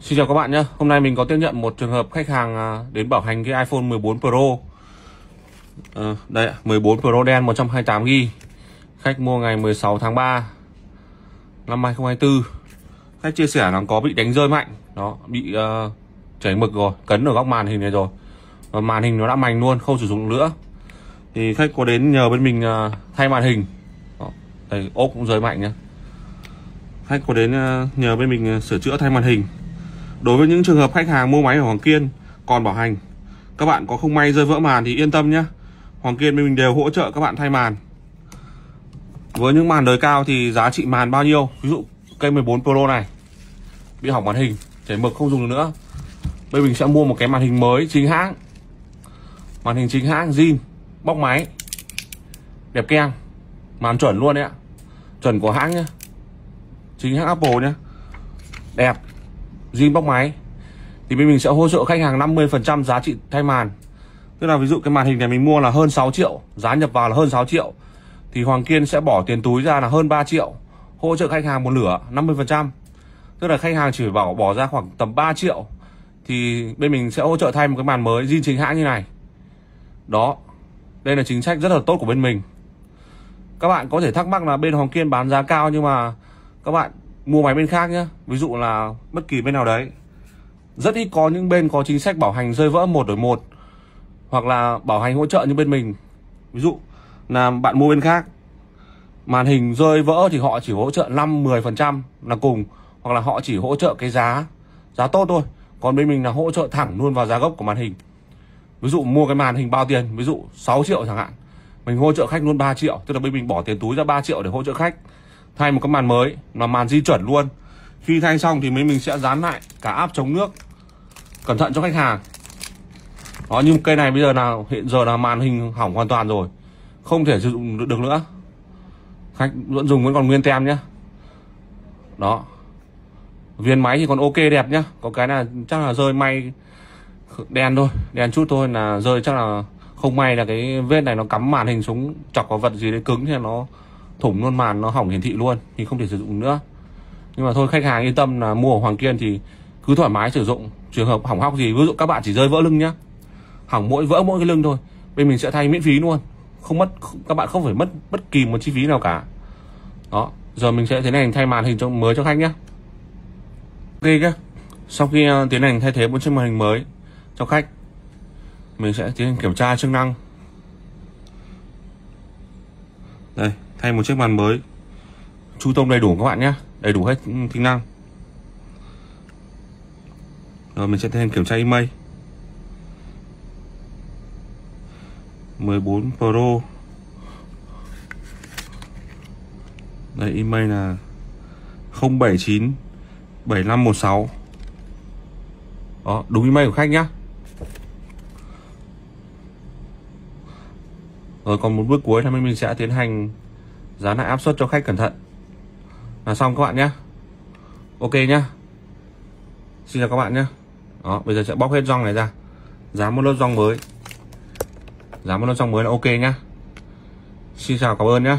Xin chào các bạn nhé. Hôm nay mình có tiếp nhận một trường hợp khách hàng à, đến bảo hành cái iPhone 14 Pro. À, Đây 14 Pro đen 128GB Khách mua ngày 16 tháng 3 Năm 2024 Khách chia sẻ là có bị đánh rơi mạnh. Đó bị uh, chảy mực rồi Cấn ở góc màn hình này rồi. Và Màn hình nó đã mảnh luôn không sử dụng nữa. Thì khách có đến nhờ bên mình uh, thay màn hình. Đó, Đây ốp cũng rơi mạnh nhá. Khách có đến uh, nhờ bên mình uh, sửa chữa thay màn hình. Đối với những trường hợp khách hàng mua máy ở Hoàng Kiên còn bảo hành, các bạn có không may rơi vỡ màn thì yên tâm nhé. Hoàng Kiên bên mình đều hỗ trợ các bạn thay màn. Với những màn đời cao thì giá trị màn bao nhiêu? Ví dụ cây 14 Pro này bị hỏng màn hình, chảy mực không dùng được nữa. Bên mình sẽ mua một cái màn hình mới chính hãng. Màn hình chính hãng zin, bóc máy. Đẹp keng. Màn chuẩn luôn đấy ạ. Chuẩn của hãng nhá. Chính hãng Apple nhá. Đẹp Duy bóc máy, thì bên mình sẽ hỗ trợ khách hàng 50% giá trị thay màn. Tức là ví dụ cái màn hình này mình mua là hơn 6 triệu, giá nhập vào là hơn 6 triệu, thì Hoàng Kiên sẽ bỏ tiền túi ra là hơn 3 triệu, hỗ trợ khách hàng một nửa 50% tức là khách hàng chỉ bảo bỏ ra khoảng tầm 3 triệu, thì bên mình sẽ hỗ trợ thay một cái màn mới zin chính hãng như này. Đó, đây là chính sách rất là tốt của bên mình. Các bạn có thể thắc mắc là bên Hoàng Kiên bán giá cao nhưng mà các bạn mua máy bên khác nhé ví dụ là bất kỳ bên nào đấy. Rất ít có những bên có chính sách bảo hành rơi vỡ một đổi một, hoặc là bảo hành hỗ trợ như bên mình. Ví dụ là bạn mua bên khác, màn hình rơi vỡ thì họ chỉ hỗ trợ 5 10 phần trăm là cùng, hoặc là họ chỉ hỗ trợ cái giá giá tốt thôi. Còn bên mình là hỗ trợ thẳng luôn vào giá gốc của màn hình. Ví dụ mua cái màn hình bao tiền, ví dụ 6 triệu chẳng hạn. Mình hỗ trợ khách luôn 3 triệu, tức là bên mình bỏ tiền túi ra 3 triệu để hỗ trợ khách thay một cái màn mới, là màn di chuẩn luôn. Khi thay xong thì mình mình sẽ dán lại cả áp chống nước. Cẩn thận cho khách hàng. Đó, nhưng cây này bây giờ là, hiện giờ là màn hình hỏng hoàn toàn rồi. Không thể sử dụng được nữa. Khách vẫn dùng vẫn còn nguyên tem nhé đó. Viên máy thì còn ok đẹp nhá. Có cái là chắc là rơi may đen thôi, đen chút thôi là rơi chắc là không may là cái vết này nó cắm màn hình xuống chọc vào vật gì đấy cứng thì nó thủng luôn màn nó hỏng hiển thị luôn, thì không thể sử dụng nữa. Nhưng mà thôi, khách hàng yên tâm là mua ở Hoàng Kiên thì cứ thoải mái sử dụng. Trường hợp hỏng hóc gì, ví dụ các bạn chỉ rơi vỡ lưng nhá. Hỏng mỗi, vỡ mỗi cái lưng thôi, bên mình sẽ thay miễn phí luôn. Không mất các bạn không phải mất bất kỳ một chi phí nào cả. Đó, giờ mình sẽ tiến hành thay màn hình cho, mới cho khách nhé ok kia sau khi ờ, tiến hành thay thế một chiếc màn hình mới cho khách, mình sẽ tiến hành kiểm tra chức năng. Đây thay một chiếc màn mới. Chu tông đầy đủ các bạn nhé, đầy đủ hết tính năng. Rồi mình sẽ tiến hành kiểm tra email. 14 Pro. Đây, email là 079 7516 Đó, đúng email của khách nhá. Rồi còn một bước cuối thì mình sẽ tiến hành dán lại áp suất cho khách cẩn thận. Là xong các bạn nhé. Ok nhé. Xin chào các bạn nhé. Đó, bây giờ sẽ bóc hết rong này ra. Dán một lớp rong mới. Dán một lớp rong mới là ok nhá xin chào, cảm ơn nhé.